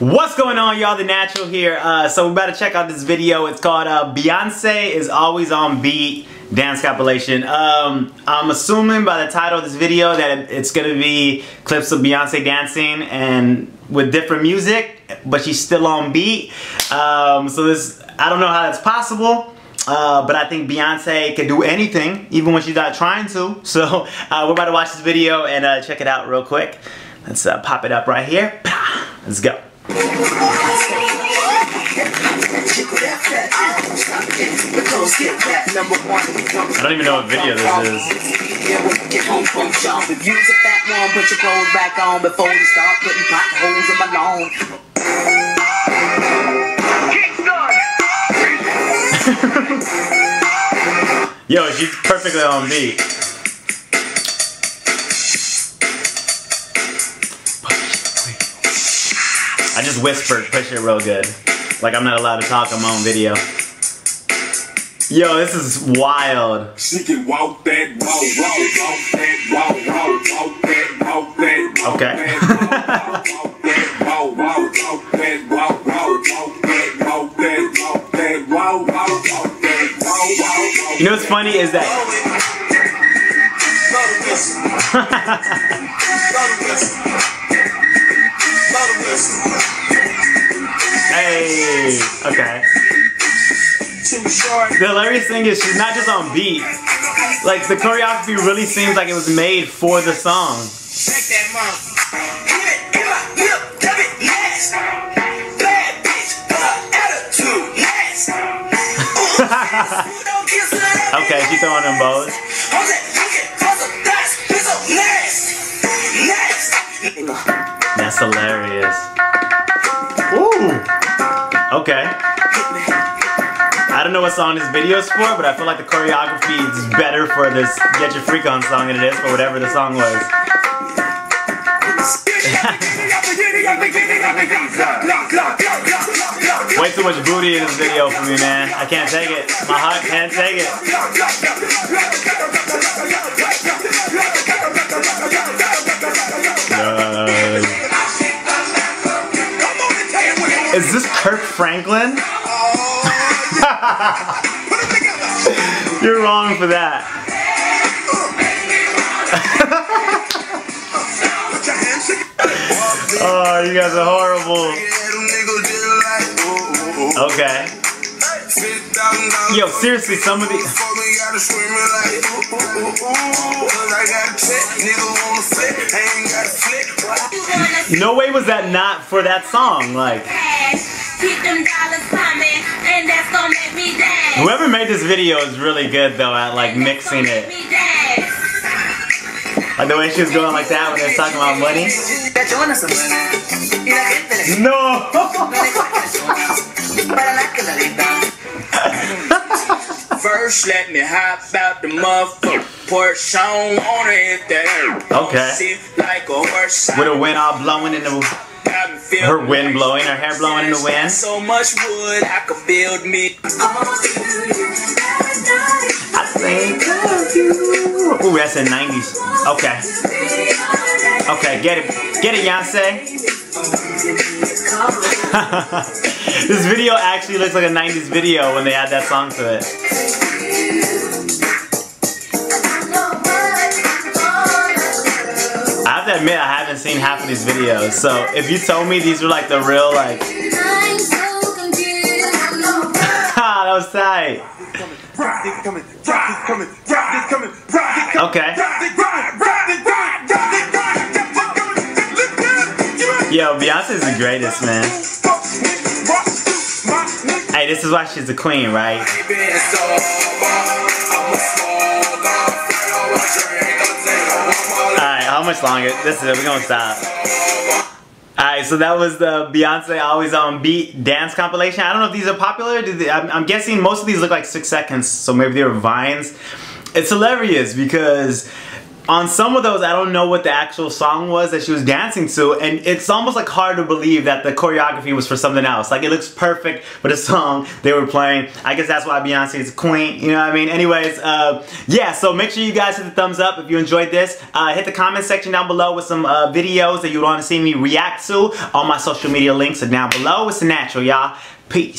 What's going on y'all, The Natural here. Uh, so we're about to check out this video. It's called uh, Beyonce is Always on Beat Dance Compilation. Um, I'm assuming by the title of this video that it's gonna be clips of Beyonce dancing and with different music, but she's still on beat. Um, so this, I don't know how that's possible. Uh, but I think Beyonce can do anything, even when she's not trying to. So uh, we're about to watch this video and uh, check it out real quick. Let's uh, pop it up right here. Let's go. I don't even know what video this is. A fat one, put your clothes back on before you start putting potholes in my lawn. Yo, she's perfectly on beat. I just whispered, push it real good. Like I'm not allowed to talk on my own video. Yo, this is wild. Okay. you know what's funny is that Hey, okay. The hilarious thing is she's not just on beat. Like the choreography really seems like it was made for the song. okay, she's throwing them bows. That's hilarious. Ooh. Okay. I don't know what song this video is for, but I feel like the choreography is better for this Get Your Freak On song than it is for whatever the song was. Way too much booty in this video for me, man. I can't take it. My heart can't take it. Is this Kirk Franklin? You're wrong for that. oh, you guys are horrible. Okay. Yo, seriously, some of the. No way was that not for that song, like. Whoever made this video is really good though at like mixing it. Like the way she was going like that when they was talking about money. No! First, let me hop out the motherfucker. Porsche on wanna hit that. Okay. Like a horse. With a wind all blowing in the her wind blowing, her hair blowing in the wind. So much wood, I could build me. I think of you. Ooh, that's in 90s. Okay. Okay, get it. Get it, Beyonce. this video actually looks like a 90s video when they add that song to it. I have to admit I haven't seen half of these videos, so if you told me these were like the real like that was tight. Okay. Yo, Beyonce's the greatest, man. Hey, this is why she's the queen, right? Much longer? This is it, we're gonna stop. Alright, so that was the Beyonce Always On Beat dance compilation. I don't know if these are popular. They, I'm, I'm guessing most of these look like six seconds, so maybe they were vines. It's hilarious because on some of those, I don't know what the actual song was that she was dancing to, and it's almost like hard to believe that the choreography was for something else. Like it looks perfect for the song they were playing. I guess that's why Beyonce is queen, you know what I mean? Anyways, uh, yeah, so make sure you guys hit the thumbs up if you enjoyed this. Uh, hit the comment section down below with some uh, videos that you want to see me react to. All my social media links are down below. It's natural, y'all. Peace.